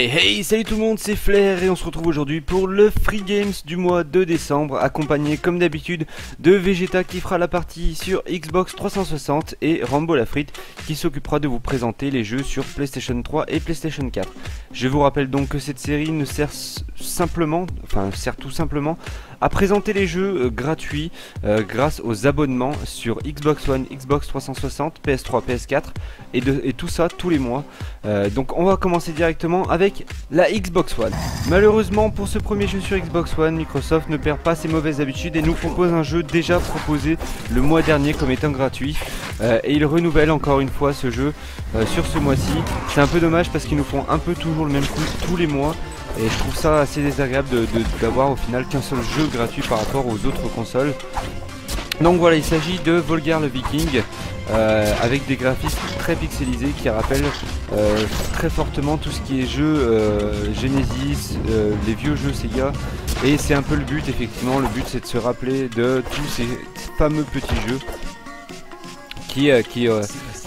Hey hey salut tout le monde, c'est Flair et on se retrouve aujourd'hui pour le Free Games du mois de décembre, accompagné comme d'habitude de Vegeta qui fera la partie sur Xbox 360 et Rambo la frite qui s'occupera de vous présenter les jeux sur PlayStation 3 et PlayStation 4. Je vous rappelle donc que cette série ne sert simplement, enfin sert tout simplement à présenter les jeux euh, gratuits euh, grâce aux abonnements sur Xbox One, Xbox 360, PS3, PS4 et, tout ça tous les mois. Euh, donc on va commencer directement avec la Xbox One. Malheureusement pour ce premier jeu sur Xbox One, Microsoft ne perd pas ses mauvaises habitudes et nous propose un jeu déjà proposé le mois dernier comme étant gratuit. et il renouvelle encore une fois ce jeu sur ce mois-ci. C'est un peu dommage parce qu'ils nous font un peu toujours le même coup tous les mois. Et je trouve ça assez désagréable d'avoir au final qu'un seul jeu gratuit par rapport aux autres consoles. Donc voilà, il s'agit de Volgar le Viking euh, avec des graphismes très pixelisés qui rappellent euh, très fortement tout ce qui est jeu euh, Genesis, les vieux jeux Sega. Et c'est un peu le but effectivement, le but c'est de se rappeler de tous ces fameux petits jeux qui, qui,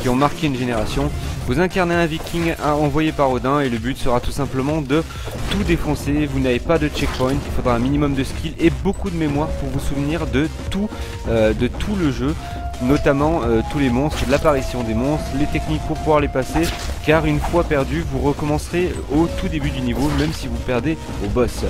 qui ont marqué une génération. Vous incarnez un viking envoyé par Odin et le but sera tout simplement de tout défoncer. Vous n'avez pas de checkpoint, il faudra un minimum de skill et beaucoup de mémoire pour vous souvenir de tout, euh, le jeu notamment euh, tous les monstres, l'apparition des monstres, les techniques pour pouvoir les passer, car une fois perdu, vous recommencerez au tout début du niveau, même si vous perdez au boss.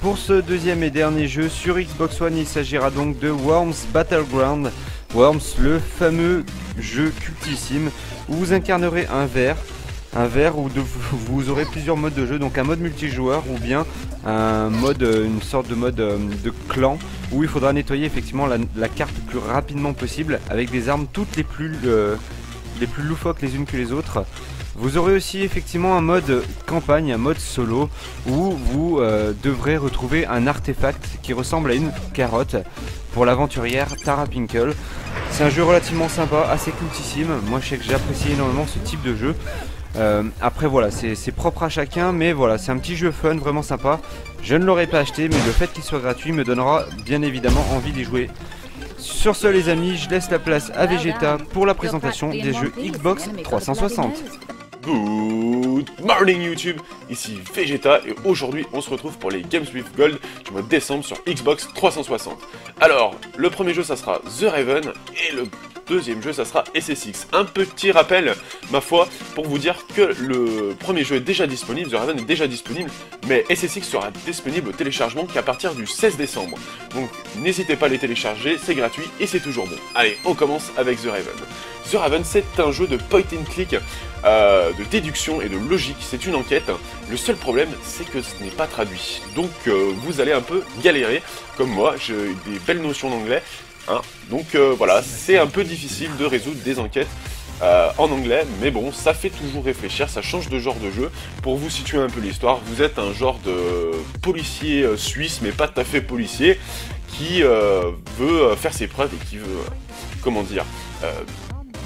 Pour ce deuxième et dernier jeu sur Xbox One, il s'agira donc de Worms Battleground. Worms, le fameux jeu cultissime où vous incarnerez un ver, un ver où vous aurez plusieurs modes de jeu, donc un mode multijoueur ou bien mode, une sorte de mode euh, de clan où il faudra nettoyer effectivement la, carte le plus rapidement possible avec des armes toutes les plus, euh, les plus loufoques les unes que les autres. Vous aurez aussi effectivement un mode campagne, un mode solo, où vous euh, devrez retrouver un artefact qui ressemble à une carotte pour l'aventurière Tara Pinkle. C'est un jeu relativement sympa, assez cultissime. Moi je sais que j'apprécie énormément ce type de jeu. Euh, après voilà, c'est propre à chacun, mais voilà, c'est un petit jeu fun, vraiment sympa. Je ne l'aurais pas acheté, mais le fait qu'il soit gratuit me donnera bien évidemment envie d'y jouer. Sur ce les amis, je laisse la place à Vegeta pour la présentation des jeux Xbox 360. Good morning YouTube, ici Vegeta et aujourd'hui on se retrouve pour les Games with Gold du mois de décembre sur Xbox 360. Alors, le premier jeu ça sera The Raven et le deuxième jeu, ça sera SSX. Un petit rappel, ma foi, pour vous dire que le premier jeu est déjà disponible, The Raven est déjà disponible, mais SSX sera disponible au téléchargement qu'à partir du 16 décembre. Donc n'hésitez pas à les télécharger, c'est gratuit et c'est toujours bon. Allez, on commence avec The Raven. The Raven, c'est un jeu de point and click, euh, de déduction et de logique. C'est une enquête. Le seul problème, c'est que ce n'est pas traduit. Donc, euh, vous allez un peu galérer, comme moi. J'ai des belles notions d'anglais, Hein. Donc euh, voilà, c'est un peu difficile de résoudre des enquêtes euh, en anglais, mais bon, ça fait toujours réfléchir, ça change de genre de jeu. Pour vous situer un peu l'histoire, vous êtes un genre de policier euh, suisse, mais pas tout à fait policier, qui veut faire ses preuves et qui veut, comment dire,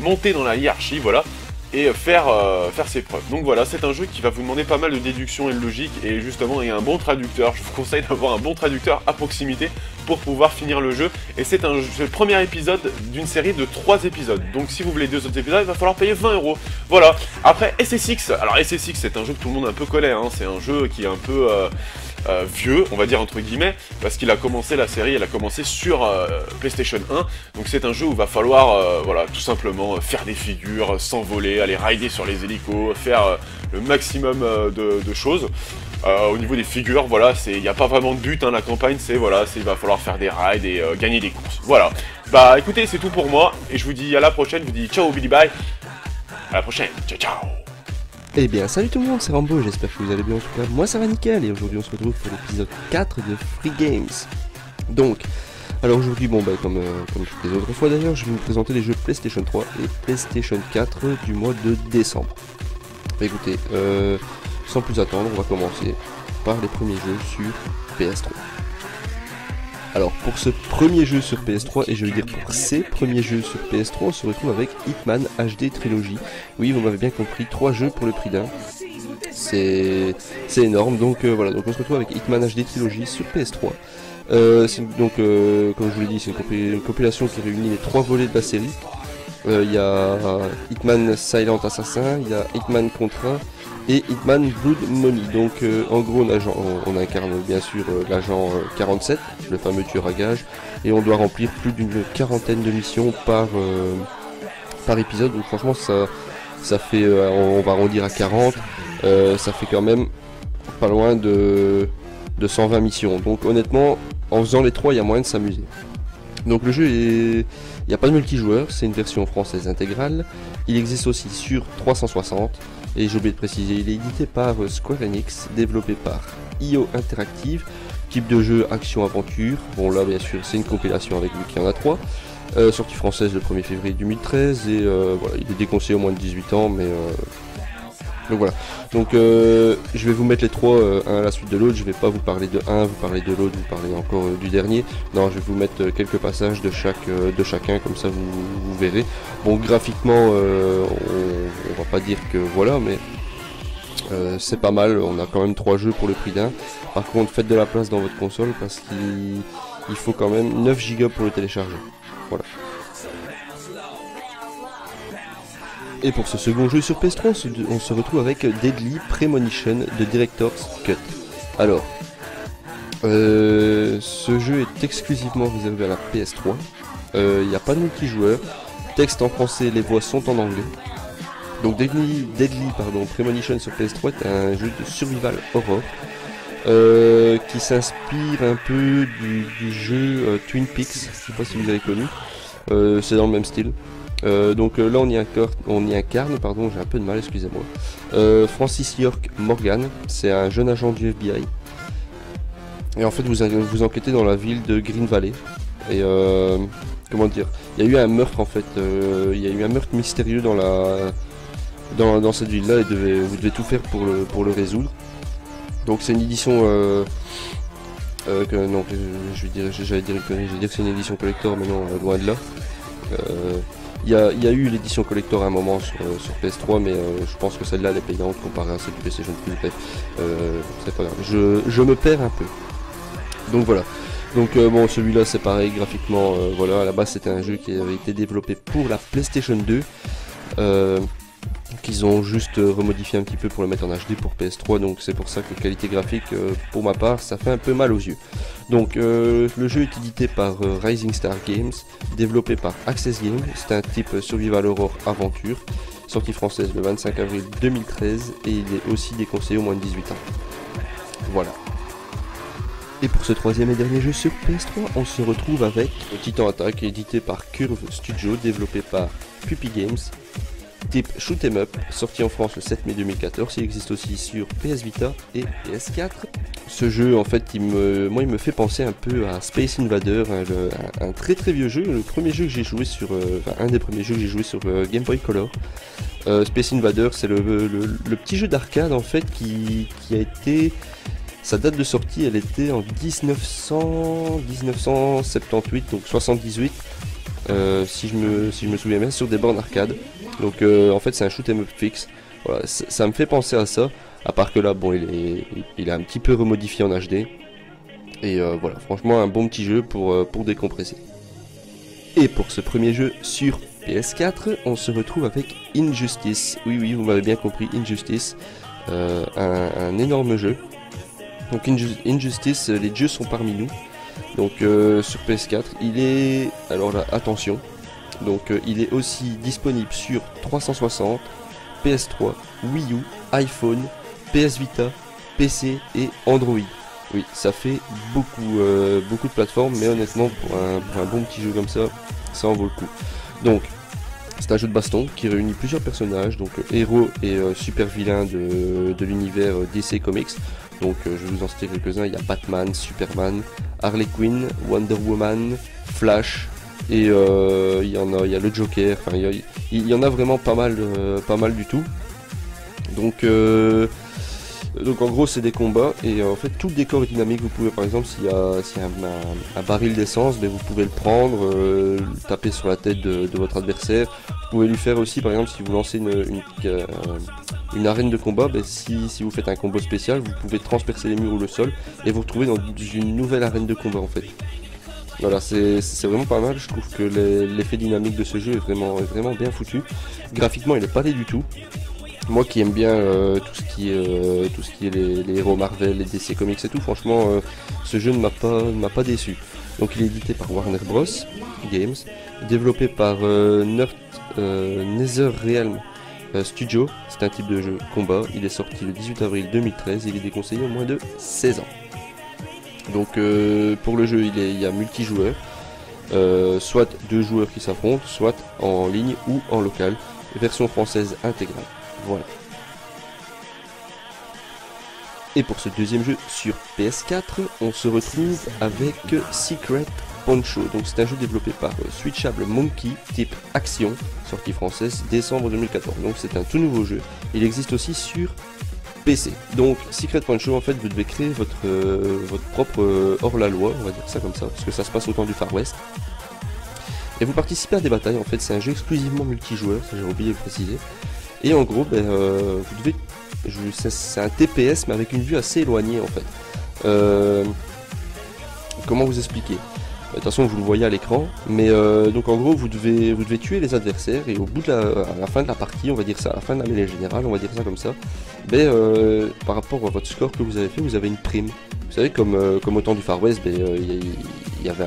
monter dans la hiérarchie, voilà et faire, faire ses preuves. Donc voilà, c'est un jeu qui va vous demander pas mal de déduction et de logique, et justement, il y a un bon traducteur. Je vous conseille d'avoir un bon traducteur à proximité pour pouvoir finir le jeu. Et c'est un le premier épisode d'une série de 3 épisodes. Donc si vous voulez deux autres épisodes, il va falloir payer 20 euros. Voilà. Après SSX. Alors SSX, c'est un jeu que tout le monde un peu connaît. Hein. C'est un jeu qui est un peu euh, euh, vieux, on va dire entre guillemets, parce qu'il a commencé la série, elle a commencé sur euh, PlayStation 1. Donc c'est un jeu où il va falloir, voilà, tout simplement faire des figures, s'envoler, aller rider sur les hélicos, faire le maximum de choses. Euh, au niveau des figures, voilà, il n'y a pas vraiment de but, hein, la campagne, c'est voilà, il va falloir faire des rides et euh, gagner des courses. Voilà. Bah écoutez, c'est tout pour moi, et je vous dis à la prochaine, je vous dis ciao, Billy bye. À la prochaine, ciao ciao. Eh bien, salut tout le monde, c'est Rambo, j'espère que vous allez bien en tout cas. Moi ça va nickel, et aujourd'hui on se retrouve pour l'épisode 4 de Free Games. Donc, alors aujourd'hui, bon bah comme, euh, comme toutes les autres fois d'ailleurs, je vais vous présenter les jeux PlayStation 3 et PlayStation 4 du mois de décembre. Bah écoutez, euh, sans plus attendre, on va commencer par les premiers jeux sur PS3. Alors pour ce premier jeu sur PS3, et je veux dire pour ces premiers jeux sur PS3, on se retrouve avec Hitman HD Trilogy. Oui, vous m'avez bien compris, trois jeux pour le prix d'un. C'est énorme, donc euh, voilà, donc on se retrouve avec Hitman HD Trilogy sur PS3. Euh, donc, comme je vous l'ai dit, c'est une, compilation qui réunit les trois volets de la série. Euh, Il y a Hitman Silent Assassin, il y a Hitman Contra et Hitman Blood Money. Donc euh, en gros on, incarne bien sûr euh, l'agent euh, 47, le fameux tueur à gages, et on doit remplir plus d'une quarantaine de missions par, euh, épisode. Donc franchement ça, ça fait, euh, on va arrondir à 40, euh, ça fait quand même pas loin de, de 120 missions. Donc honnêtement, en faisant les trois, il y a moyen de s'amuser. Donc le jeu est... Il n'y a pas de multijoueur, c'est une version française intégrale. Il existe aussi sur 360. Et j'ai oublié de préciser, il est édité par euh, Square Enix, développé par IO Interactive, type de jeu action-aventure. Bon là bien sûr c'est une compilation avec lui qui en a trois. Euh, sortie française le 1er février 2013 et euh, voilà, il est déconseillé au moins de 18 ans mais euh, donc voilà. Donc euh, je vais vous mettre les trois euh, un à la suite de l'autre, je vais pas vous parler de un, vous parler de l'autre, vous parler encore euh, du dernier. Non, je vais vous mettre quelques passages de chaque de chacun comme ça vous, verrez. Bon graphiquement on, on va pas dire que voilà mais c'est pas mal, on a quand même trois jeux pour le prix d'un. Par contre faites de la place dans votre console parce qu'il il faut quand même 9 Go pour le télécharger. Voilà. Et pour ce second jeu sur PS3, on se, retrouve avec Deadly Premonition de Director's Cut. Alors, euh, ce jeu est exclusivement réservé à la PS3. Il n'y a pas de multijoueur. Texte en français, les voix sont en anglais. Donc Deadly, Deadly pardon, Premonition sur PS3 est un jeu de survival horror euh, qui s'inspire un peu du, jeu euh, Twin Peaks. Je sais pas si vous avez connu. C'est dans le même style. Euh, donc euh, là on y incarne, pardon, j'ai un peu de mal, excusez-moi. Euh, Francis York Morgan, c'est un jeune agent du FBI. Et en fait vous, vous enquêtez dans la ville de Green Valley. Et comment dire, il y a eu un meurtre en fait, il y a eu un meurtre mystérieux dans la dans, cette ville-là et vous devez tout faire pour le, résoudre. Donc c'est une édition que, non, je, je j'allais dire, que c'est une édition collector, mais non, loin de là. Il y, a, eu l'édition collector à un moment sur, euh, sur PS3, mais euh, je pense que celle-là elle est payante comparée à celle du PlayStation. Bref, euh, c'est pas grave. Je, je me perds un peu. Donc voilà. Donc bon, celui-là c'est pareil graphiquement. voilà, à la base c'était un jeu qui avait été développé pour la PlayStation 2. Euh, qu'ils ont juste euh, remodifié un petit peu pour le mettre en HD pour PS3 donc c'est pour ça que qualité graphique euh, pour ma part ça fait un peu mal aux yeux. Donc euh, le jeu est édité par Rising Star Games développé par Access Games. C'est un type survival horror aventure sortie française le 25 avril 2013 et il est aussi déconseillé au moins de 18 ans. Voilà. Et pour ce troisième et dernier jeu sur PS3, on se retrouve avec Titan Attack, édité par Curve Studio, développé par Puppy Games, type shoot 'em up, sorti en France le 7 mai 2014, il existe aussi sur PS Vita et PS4. Ce jeu, en fait, il me, fait penser un peu à Space Invader, un, très très vieux jeu, le premier jeu que j'ai joué sur, euh, enfin, un des premiers jeux que j'ai joué sur euh, Game Boy Color. Euh, Space Invader, c'est le, petit jeu d'arcade en fait qui, a été, sa date de sortie, elle était en 1900, 1978, donc 78. Euh, si, je me, si je me souviens bien, sur des bornes arcade. Donc euh, en fait c'est un shoot 'em up fixe. Voilà, ça, me fait penser à ça. À part que là, bon, il est, il est un petit peu remodifié en HD. Et euh, voilà, franchement, un bon petit jeu pour, pour décompresser. Et pour ce premier jeu sur PS4, on se retrouve avec Injustice. Oui, oui, vous m'avez bien compris, Injustice. Un, énorme jeu. Donc Inju- Injustice, les dieux sont parmi nous. Donc euh, sur PS4, il est... Alors là, attention. Donc euh, il est aussi disponible sur 360, PS3, Wii U, iPhone, PS Vita, PC et Android. Oui, ça fait beaucoup, euh, beaucoup de plateformes, mais honnêtement, pour un, bon petit jeu comme ça, ça en vaut le coup. Donc, c'est un jeu de baston qui réunit plusieurs personnages, donc héros et super vilains de, l'univers DC Comics. Donc, je vais vous en citer quelques-uns. Il y a Batman, Superman, Harley Quinn, Wonder Woman, Flash, et euh, il y en a, il y a le Joker. Enfin, il y, en a vraiment pas mal, euh, pas mal du tout. Donc, euh, donc en gros, c'est des combats et en fait, tout le décor est dynamique. Vous pouvez, par exemple, s'il y a, y a un, baril d'essence, ben, vous pouvez le prendre, taper sur la tête de votre adversaire. Vous pouvez lui faire aussi, par exemple, si vous lancez une, euh, arène de combat, ben, si, vous faites un combo spécial, vous pouvez transpercer les murs ou le sol et vous retrouver dans une nouvelle arène de combat en fait. Voilà, c'est vraiment pas mal. Je trouve que l'effet dynamique de ce jeu est vraiment, vraiment bien foutu. Graphiquement, il est pas laid du tout. Moi qui aime bien euh, tout ce qui est, euh, tout ce qui est les, héros Marvel, les DC Comics et tout, franchement, ce jeu ne m'a pas, pas déçu. Donc il est édité par Warner Bros. Games, développé par NetherRealm Studio. C'est un type de jeu combat. Il est sorti le 18 avril 2013. Il est déconseillé au moins de 16 ans. Donc pour le jeu, il, il y a multijoueur. soit deux joueurs qui s'affrontent, soit en ligne ou en local. Version française intégrale. Voilà. Et pour ce deuxième jeu sur PS4, on se retrouve avec Secret Donc c'est un jeu développé par euh, Switchable Monkey type action, sortie française décembre 2014. Donc c'est un tout nouveau jeu. Il existe aussi sur PC. Donc Secret Poncho en fait vous devez créer votre, euh, votre propre euh, hors-la-loi, on va dire ça comme ça, parce que ça se passe au temps du Far West. Et vous participez à des batailles, en fait c'est un jeu exclusivement multijoueur, ça j'ai oublié de préciser. Et en gros, ben, vous devez. C'est un TPS, mais avec une vue assez éloignée en fait. Comment vous expliquer? De toute façon, vous le voyez à l'écran, mais euh, donc en gros, vous devez, vous devez tuer les adversaires et au bout de la, à la fin de la partie, on va dire ça, à la fin de la mêlée générale, on va dire ça comme ça, ben, par rapport à votre score que vous avez fait, vous avez une prime. Vous savez, comme, comme au temps du Far West, ben, il y, avait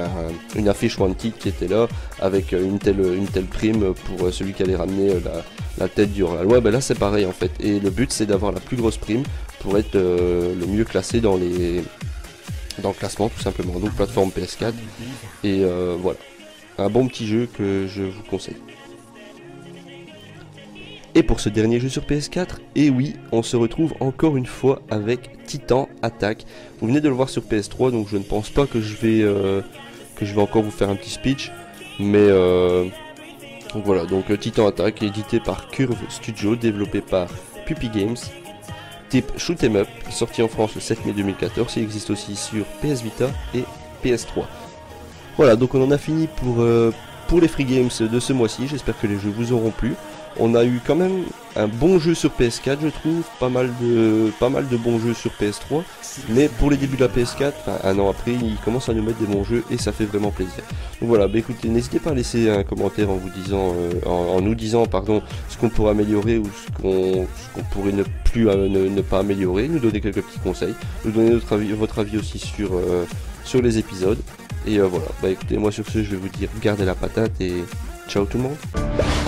une affiche Wanted qui était là avec une telle, une telle prime pour celui qui allait ramener la, la tête du hors-la-loi, ben là c'est pareil en fait. Et le but c'est d'avoir la plus grosse prime pour être euh, le mieux classé dans les dans le classement tout simplement. Donc plateforme PS4 et euh, voilà. Un bon petit jeu que je vous conseille. Et pour ce dernier jeu sur PS4, et oui, on se retrouve encore une fois avec Titan Attack. Vous venez de le voir sur PS3, donc je ne pense pas que je vais euh, que je vais encore vous faire un petit speech, mais donc voilà, donc euh, Titan Attack édité par Curve Studio, développé par Puppy Games, type shoot 'em up, sorti en France le 7 mai 2014, il existe aussi sur PS Vita et PS3. Voilà, donc on en a fini pour, euh, pour les free games de ce mois-ci, j'espère que les jeux vous auront plu. On a eu quand même un bon jeu sur PS4, je trouve, pas mal de, pas mal bons jeux sur PS3, mais pour les débuts de la PS4, un an après, ils commencent à nous mettre des bons jeux et ça fait vraiment plaisir. Donc voilà, bah écoutez, n'hésitez pas à laisser un commentaire euh, en, nous disant, pardon, ce qu'on pourrait améliorer ou ce qu'on, pourrait euh, ne, pas améliorer, nous donner quelques petits conseils, nous donner votre avis aussi sur, euh, les épisodes. Et voilà, bah écoutez, moi sur ce, je vais vous dire, gardez la patate et ciao tout le monde.